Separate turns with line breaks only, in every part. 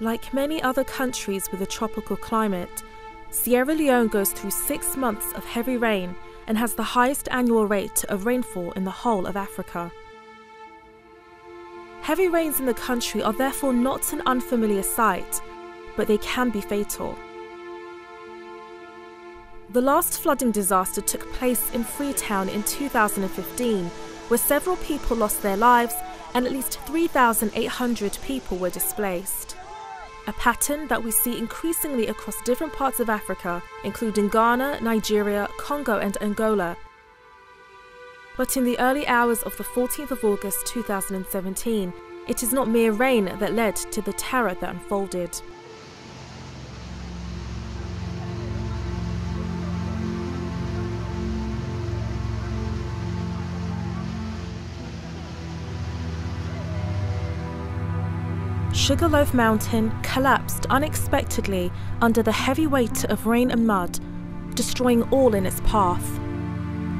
Like many other countries with a tropical climate, Sierra Leone goes through six months of heavy rain and has the highest annual rate of rainfall in the whole of Africa. Heavy rains in the country are therefore not an unfamiliar sight, but they can be fatal. The last flooding disaster took place in Freetown in 2015, where several people lost their lives and at least 3,800 people were displaced. A pattern that we see increasingly across different parts of Africa, including Ghana, Nigeria, Congo, and Angola. But in the early hours of the 14th of August 2017, it is not mere rain that led to the terror that unfolded. Sugarloaf Mountain collapsed unexpectedly under the heavy weight of rain and mud, destroying all in its path.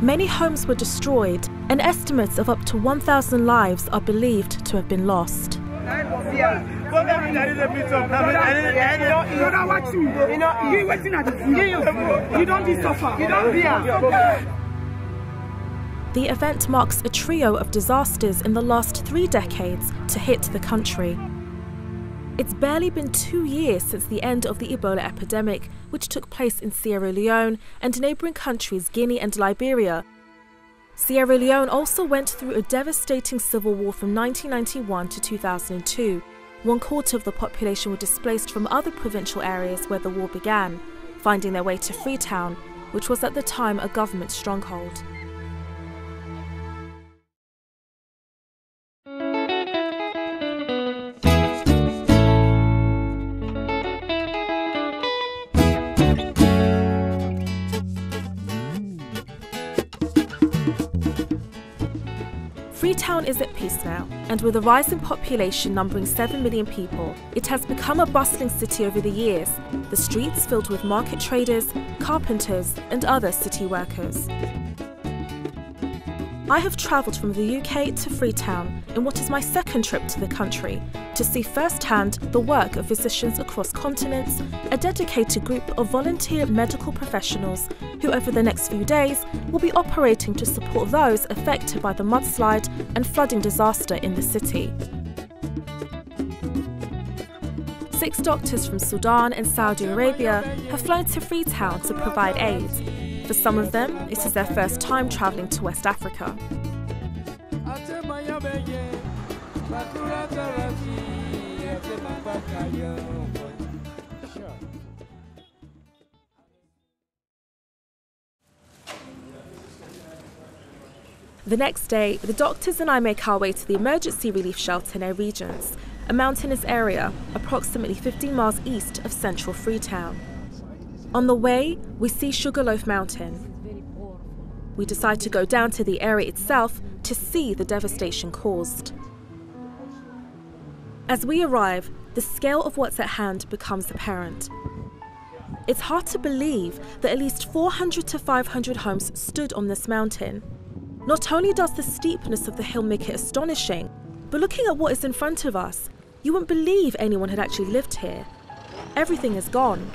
Many homes were destroyed, and estimates of up to 1,000 lives are believed to have been lost. The event marks a trio of disasters in the last three decades to hit the country. It's barely been two years since the end of the Ebola epidemic, which took place in Sierra Leone and neighbouring countries Guinea and Liberia. Sierra Leone also went through a devastating civil war from 1991 to 2002. One quarter of the population were displaced from other provincial areas where the war began, finding their way to Freetown, which was at the time a government stronghold. Freetown is at peace now, and with a rising population numbering 7 million people, it has become a bustling city over the years, the streets filled with market traders, carpenters, and other city workers. I have travelled from the UK to Freetown in what is my second trip to the country to see firsthand the work of physicians across continents, a dedicated group of volunteer medical professionals who, over the next few days, will be operating to support those affected by the mudslide and flooding disaster in the city. Six doctors from Sudan and Saudi Arabia have flown to Freetown to provide aid for some of them, it is their first time travelling to West Africa. The next day, the doctors and I make our way to the emergency relief shelter near Regents, a mountainous area approximately 15 miles east of central Freetown. On the way, we see Sugarloaf Mountain. We decide to go down to the area itself to see the devastation caused. As we arrive, the scale of what's at hand becomes apparent. It's hard to believe that at least 400 to 500 homes stood on this mountain. Not only does the steepness of the hill make it astonishing, but looking at what is in front of us, you wouldn't believe anyone had actually lived here. Everything is gone.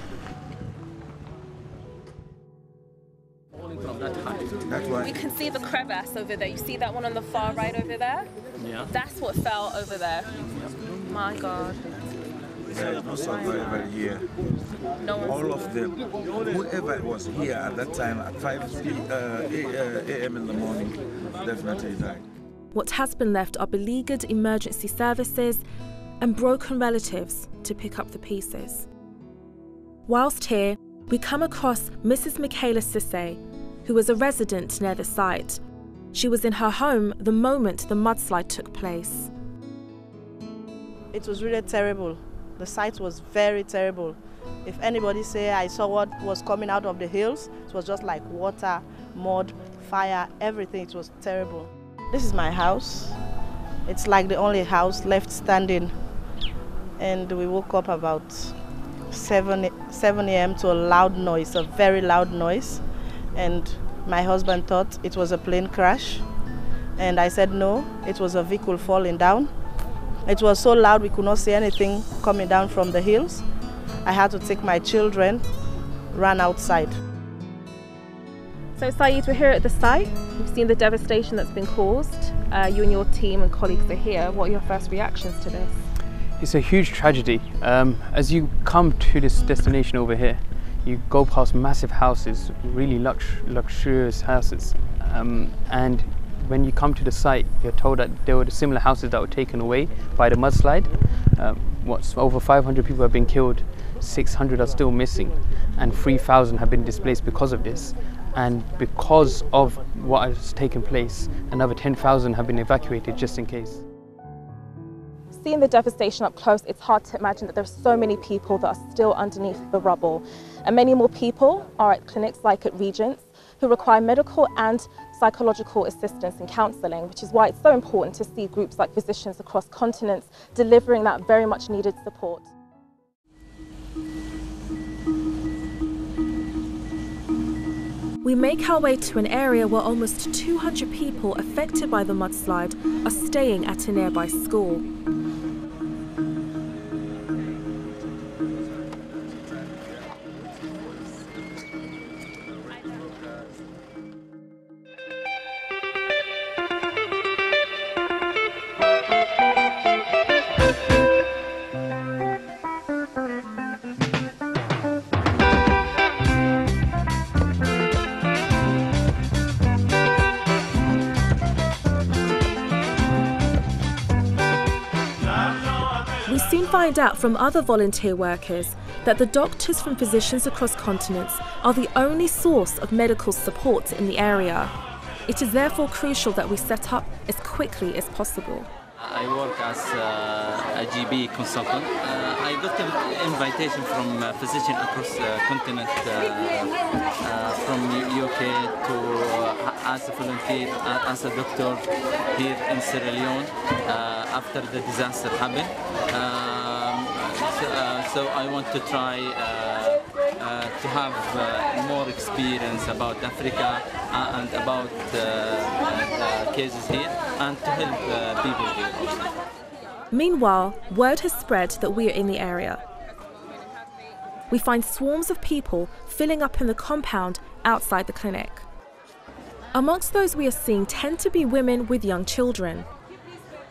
That's why. We can see the crevasse over there. You see that one on the far right over there?
Yeah.
That's what fell over there. My God.
There is no survivor here.
No
All of them, whoever was here at that time at 5 p, uh, a.m. in the morning, definitely died.
What has been left are beleaguered emergency services and broken relatives to pick up the pieces. Whilst here, we come across Mrs. Michaela Sisse, who was a resident near the site. She was in her home the moment the mudslide took place.
It was really terrible. The sight was very terrible. If anybody say I saw what was coming out of the hills, it was just like water, mud, fire, everything. It was terrible. This is my house. It's like the only house left standing. And we woke up about 7, 7 a.m. to a loud noise, a very loud noise and my husband thought it was a plane crash. And I said, no, it was a vehicle falling down. It was so loud we could not see anything coming down from the hills. I had to take my children, run outside.
So Saeed, we're here at the site. We've seen the devastation that's been caused. Uh, you and your team and colleagues are here. What are your first reactions to this?
It's a huge tragedy. Um, as you come to this destination over here, you go past massive houses, really lux luxurious houses, um, and when you come to the site, you're told that there were the similar houses that were taken away by the mudslide. Um, what's over 500 people have been killed, 600 are still missing, and 3,000 have been displaced because of this. And because of what has taken place, another 10,000 have been evacuated just in case
seeing the devastation up close, it's hard to imagine that there's so many people that are still underneath the rubble. And many more people are at clinics like at Regents who require medical and psychological assistance and counselling, which is why it's so important to see groups like physicians across continents delivering that very much needed support.
We make our way to an area where almost 200 people affected by the mudslide are staying at a nearby school. Find out from other volunteer workers that the doctors from physicians across continents are the only source of medical support in the area. It is therefore crucial that we set up as quickly as possible.
I work as uh, a GB consultant. Uh, got an invitation from a physician across the continent, uh, uh from UK to uh, as a volunteer, uh, as a doctor here in Sierra Leone after the disaster happened. Um, so, so, I want to try to have more experience about Africa and about cases here and to help people here also.
Meanwhile, word has spread that we are in the area. We find swarms of people filling up in the compound outside the clinic. Amongst those we are seeing tend to be women with young children.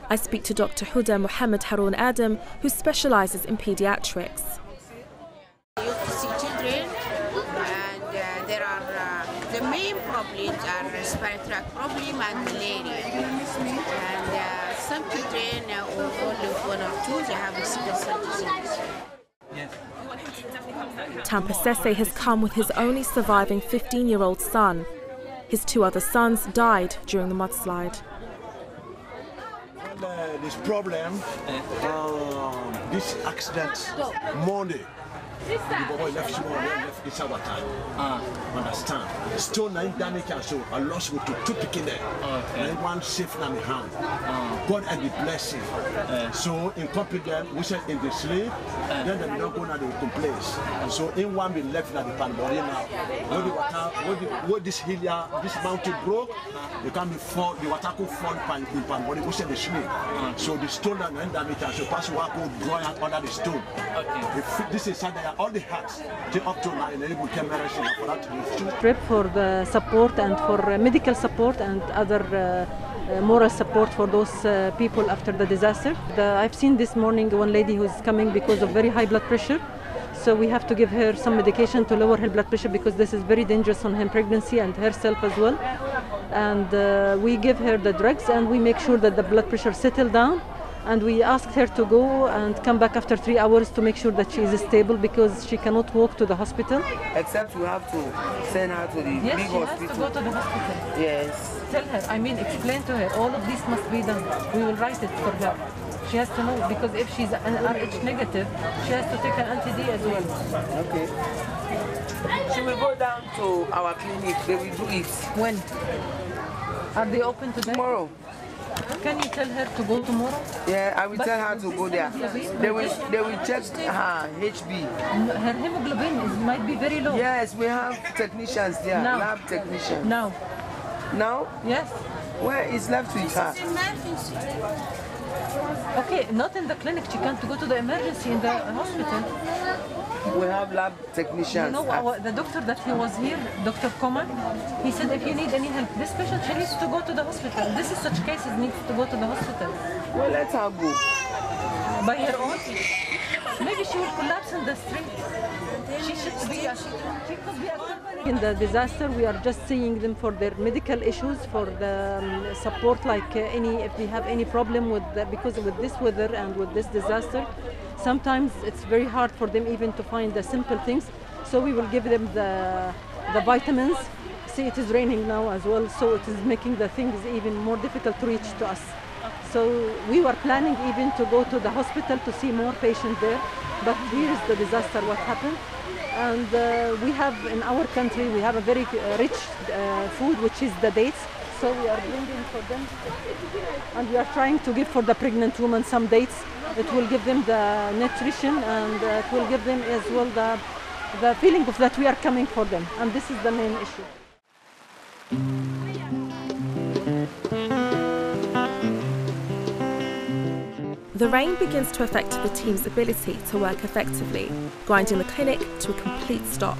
I speak to Dr. Huda Mohammed Haroun Adam, who specialises in paediatrics.
Uh, uh, respiratory problem and malaria. And one or two, they have a sickle cell disease.
Tampa Sese has come with his only surviving 15 year old son. His two other sons died during the mudslide.
Uh, this problem, uh, this accident, Monday, the boy left small, left this our time. Ah. Understand? Stone nine damage and so I lost with two, two picking there. Okay. And one safe in my hand. Ah. God and the blessing. Uh. So in copy them, we said in the sleep, uh. then they not go to the place. So in one be left at the Panbori now. When the water, when, the, when this hill, this mountain broke, they can be fall, the water could fall in Panbori, we said the sleep. Uh. So the stone and nine damage and so pass walk draw under the stone. Okay. If this is something all the hats up to for that
trip for the support and for medical support and other uh, uh, moral support for those uh, people after the disaster. The, I've seen this morning one lady who's coming because of very high blood pressure. So we have to give her some medication to lower her blood pressure because this is very dangerous on her pregnancy and herself as well. And uh, we give her the drugs and we make sure that the blood pressure settle down and we asked her to go and come back after three hours to make sure that she is stable because she cannot walk to the hospital.
Except we have to send her to the
yes,
big
she
hospital.
Has to go to the hospital.
Yes.
Tell her, I mean, explain to her, all of this must be done. We will write it for her. She has to know because if she's an Rh negative, she has to take an anti-D as well.
Okay. She will go down to our clinic. They will do it.
When? Are they open today?
Tomorrow.
Can you tell her to go tomorrow?
Yeah, I will but tell her to go there. They will they will check her HB.
Her hemoglobin is, might be very low.
Yes, we have technicians there,
now.
lab technicians.
Now.
Now?
Yes.
Where is left with her?
Okay, not in the clinic. She can't go to the emergency in the hospital.
We have lab technicians.
You know, our, the doctor that he was here, Dr. Koman, he said if you need any help, this patient, she needs to go to the hospital. This is such cases needs to go to the hospital.
Well, let her go.
By her own? Maybe she will collapse in the street. She should be, she could be in the disaster, we are just seeing them for their medical issues, for the um, support, like uh, any if they have any problem with the, because with this weather and with this disaster, sometimes it's very hard for them even to find the simple things. So we will give them the the vitamins. See, it is raining now as well, so it is making the things even more difficult to reach to us. So we were planning even to go to the hospital to see more patients there, but here is the disaster what happened. And uh, we have in our country, we have a very uh, rich uh, food, which is the dates. So we are bringing for them, and we are trying to give for the pregnant women some dates. It will give them the nutrition, and it will give them as well the, the feeling of that we are coming for them. And this is the main issue.
The rain begins to affect the team's ability to work effectively, grinding the clinic to a complete stop.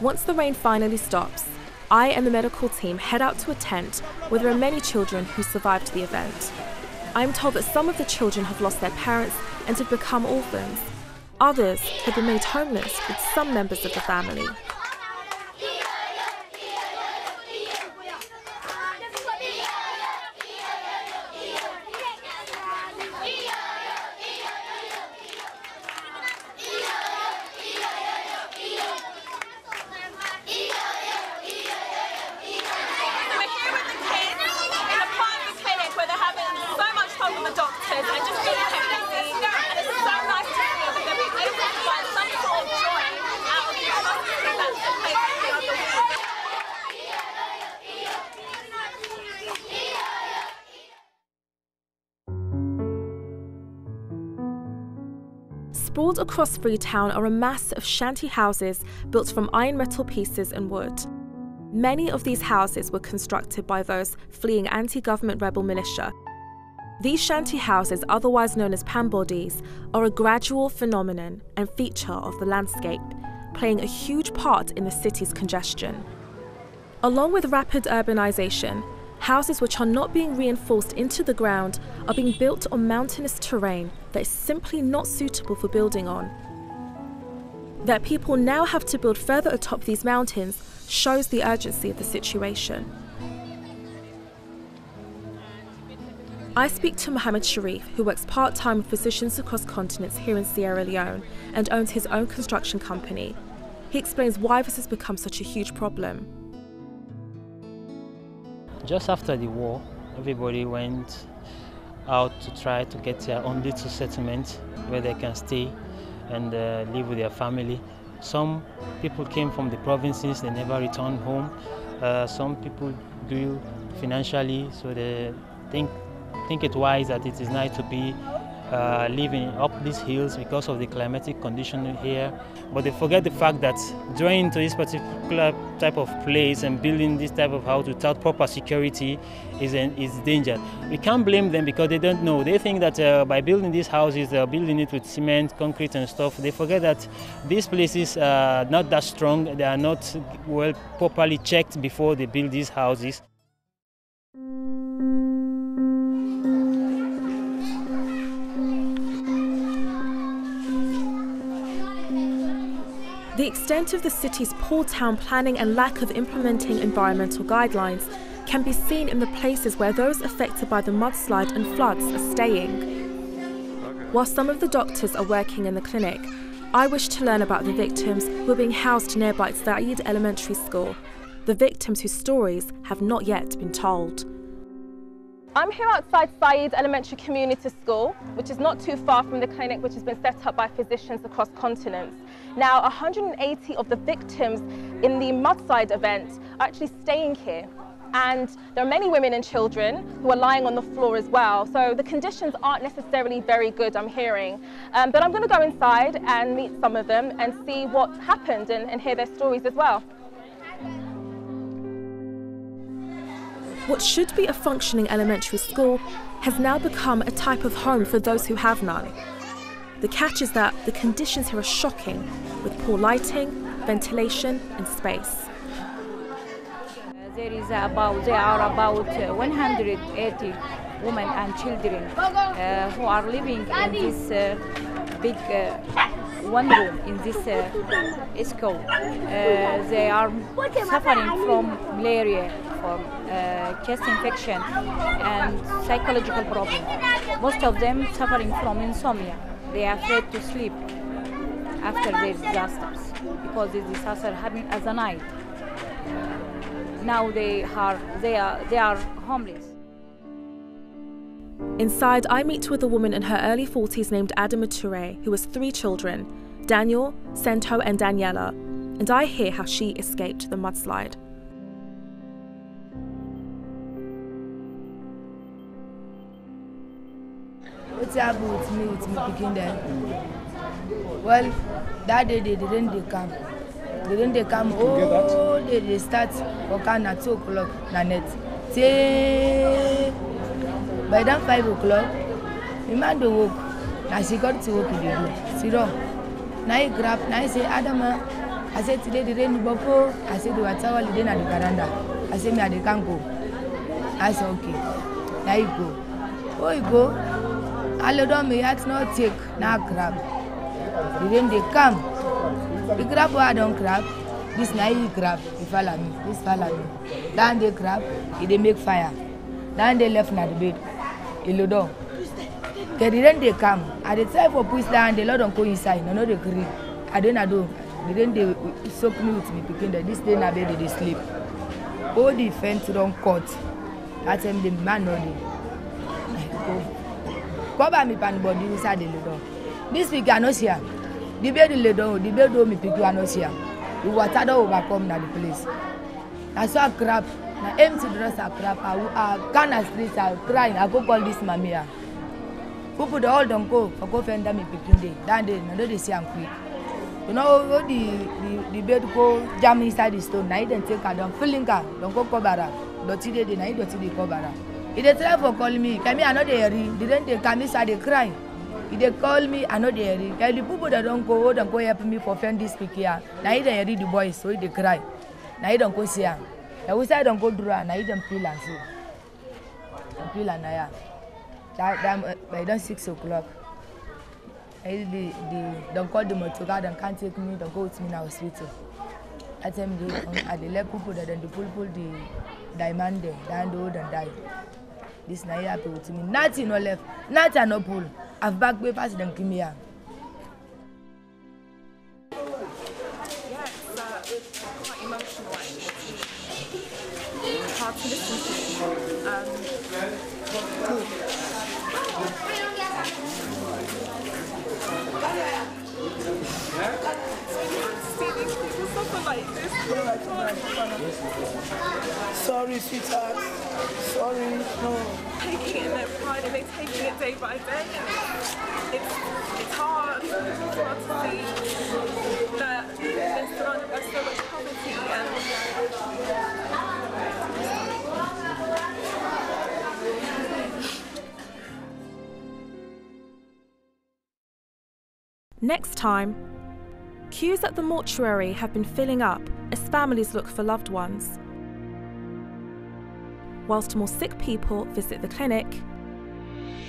Once the rain finally stops, I and the medical team head out to a tent where there are many children who survived the event. I'm told that some of the children have lost their parents and have become orphans. Others have been made homeless with some members of the family. Across Freetown are a mass of shanty houses built from iron metal pieces and wood. Many of these houses were constructed by those fleeing anti government rebel militia. These shanty houses, otherwise known as pambodies, are a gradual phenomenon and feature of the landscape, playing a huge part in the city's congestion. Along with rapid urbanization, houses which are not being reinforced into the ground are being built on mountainous terrain that is simply not suitable for building on. That people now have to build further atop these mountains shows the urgency of the situation. I speak to Mohammed Sharif, who works part time with physicians across continents here in Sierra Leone and owns his own construction company. He explains why this has become such a huge problem.
Just after the war, everybody went out to try to get their own little settlement where they can stay and uh, live with their family. Some people came from the provinces, they never returned home. Uh, some people grew financially, so they think, think it wise that it is nice to be uh, living up these hills because of the climatic condition here. But they forget the fact that joining to this particular type of place and building this type of house without proper security is, an, is danger. We can't blame them because they don't know. They think that uh, by building these houses, they're building it with cement, concrete and stuff. They forget that these places are not that strong. They are not well properly checked before they build these houses.
The extent of the city's poor town planning and lack of implementing environmental guidelines can be seen in the places where those affected by the mudslide and floods are staying. While some of the doctors are working in the clinic, I wish to learn about the victims who are being housed nearby Said Elementary School, the victims whose stories have not yet been told.
I'm here outside Said Elementary Community School, which is not too far from the clinic which has been set up by physicians across continents. Now, 180 of the victims in the mudslide event are actually staying here. And there are many women and children who are lying on the floor as well. So the conditions aren't necessarily very good, I'm hearing. Um, but I'm going to go inside and meet some of them and see what happened and, and hear their stories as well.
What should be a functioning elementary school has now become a type of home for those who have none. The catch is that the conditions here are shocking, with poor lighting, ventilation, and space.
There is about there are about uh, 180 women and children uh, who are living in this uh, big uh, one room in this uh, school. Uh, they are suffering from malaria, from chest infection, and psychological problems. Most of them suffering from insomnia. They are afraid to sleep after their disasters because the disaster happened as a night. Now they are they are they are homeless.
Inside, I meet with a woman in her early 40s named Adama Toure, who has three children Daniel, Sento, and Daniela, and I hear how she escaped the mudslide.
What's happened with me with me picking them? Well, that day they didn't they come. They didn't they come. Oh, they, they start working at 2 o'clock na net. Say, by then 5 o'clock, the man they woke. Now she got to work in the room. Sit down. Now he grab, now he say, Adama, I said today the rain boko. I said the water wall in the veranda. I said me I can't go. I said okay. Now you go. Oh you go. I let on me hat not take. Now grab. The rain they come. The grab where I don't grab. This now he grab. He follow me. This follow me. Then they grab. He they make fire. Then they left na the bed. On. Get the rain they come. At the time for push down, the Lord don't go inside. No, no, they gree. I don't know. The rain they soak me with me picking that this day na bed they sleep. All the fence don't cut. That time the man no dey. Go. Cover me pan body inside the load This week I no see am. The bed lay down, the bed do me you I no see am. The water don overcome na the place. Na so I crap. Na I crap. I, I can I street I crying. I go call this mammy here. people dey all don go for go fend me pikin dey that day na no dey see am quick. You know the the the bed go jam inside the stone. Na him dem take am don filling am don go cover am dọ̀tí dey dey na him dọ̀tí dey cover am he dey try for call me. Kemi i no dey hear the rain dey come inside dey cry. He dey call me. I no dey hear kemi the people dey don go wey don go help me for fend this pikin ah na him dey hear the boys. So he dey cry. Na him don go see am ewusa don go draw am na him dem peel am so dem peel am na ya that that uh, by then six o'clock. I the the don call the motor car dem come take me. Don go with me na hospital that time dey um, i dey let people that dem dey pull pull the diamond dem down the road and die. This na here happy with me. Nothing no left. Nothing no pull. I back pay pass dem give me am.
Sorry, sweetheart. Sorry. No.
Taking it in their pride and they're taking it day by day. It's, it's hard. It's hard to see that they're surrounded by so much poverty and Next time, queues at the mortuary have been filling up as families look for loved ones. Whilst more sick people visit the clinic,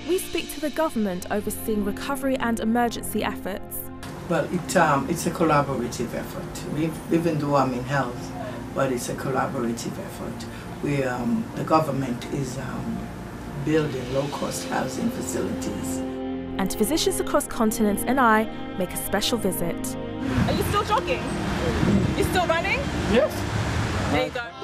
we speak to the government overseeing recovery and emergency efforts.
Well, it, um, it's a collaborative effort. We've, even though I'm in health, but it's a collaborative effort. We, um, the government is um, building low-cost housing facilities
and physicians across continents and I make a special visit.
Are you still jogging? You still running?
Yes.
There you go.